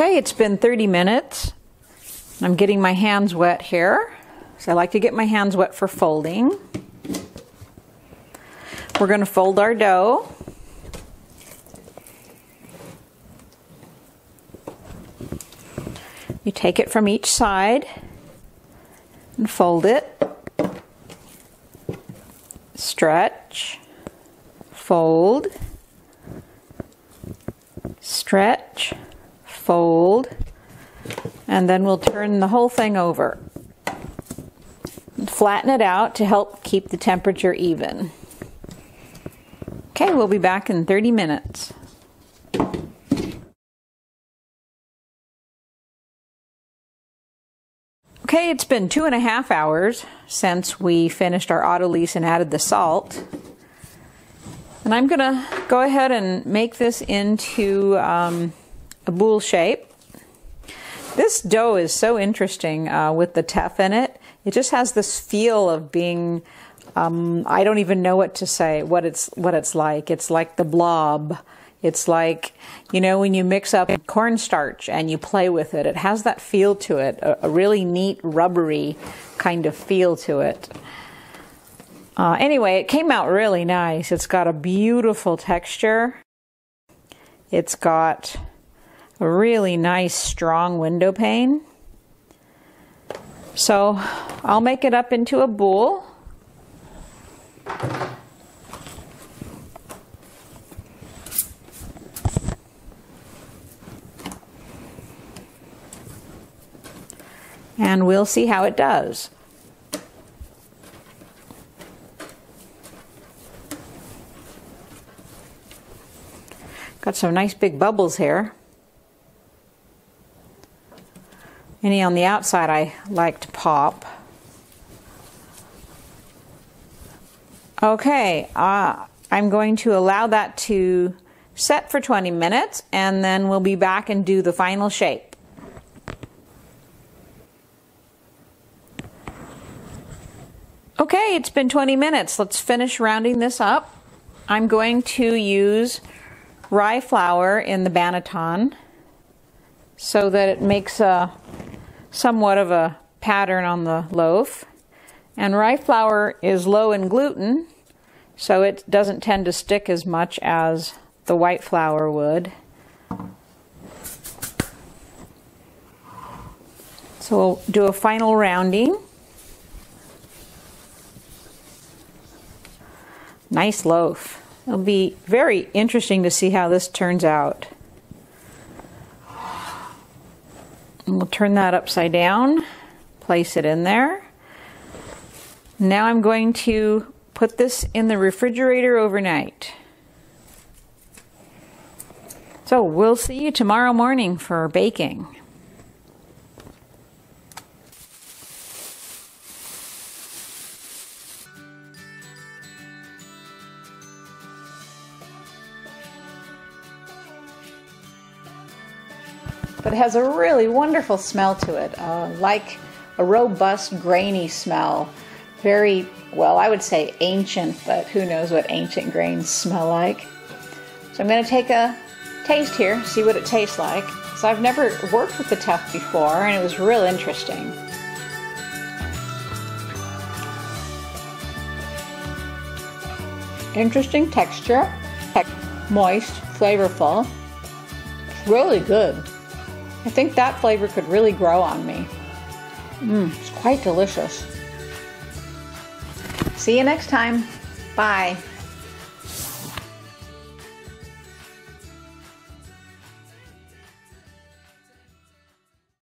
Okay, it's been 30 minutes. I'm getting my hands wet here. So I like to get my hands wet for folding. We're going to fold our dough. You take it from each side and fold it. Stretch, fold, stretch, fold, and then we'll turn the whole thing over. Flatten it out to help keep the temperature even. Okay, we'll be back in 30 minutes. Okay, it's been two and a half hours since we finished our autolyse and added the salt. And I'm going to go ahead and make this into um, a boule shape. This dough is so interesting uh, with the teff in it. It just has this feel of being, um, I don't even know what to say, what it's, what it's like. It's like the blob. It's like, you know, when you mix up cornstarch and you play with it, it has that feel to it, a, a really neat, rubbery kind of feel to it. Uh, anyway, it came out really nice. It's got a beautiful texture. It's got a really nice, strong window pane. So I'll make it up into a boule. and we'll see how it does. Got some nice big bubbles here. Any on the outside I like to pop. Okay, uh, I'm going to allow that to set for 20 minutes and then we'll be back and do the final shape. Okay, it's been 20 minutes. Let's finish rounding this up. I'm going to use rye flour in the banneton so that it makes a somewhat of a pattern on the loaf. And rye flour is low in gluten, so it doesn't tend to stick as much as the white flour would. So we'll do a final rounding. Nice loaf. It'll be very interesting to see how this turns out. And we'll turn that upside down, place it in there. Now I'm going to put this in the refrigerator overnight. So we'll see you tomorrow morning for baking. But it has a really wonderful smell to it, uh, like a robust, grainy smell. Very, well, I would say ancient, but who knows what ancient grains smell like. So I'm going to take a taste here, see what it tastes like. So I've never worked with the teff before, and it was real interesting. Interesting texture, moist, flavorful. It's really good. I think that flavor could really grow on me. Mmm, it's quite delicious. See you next time. Bye.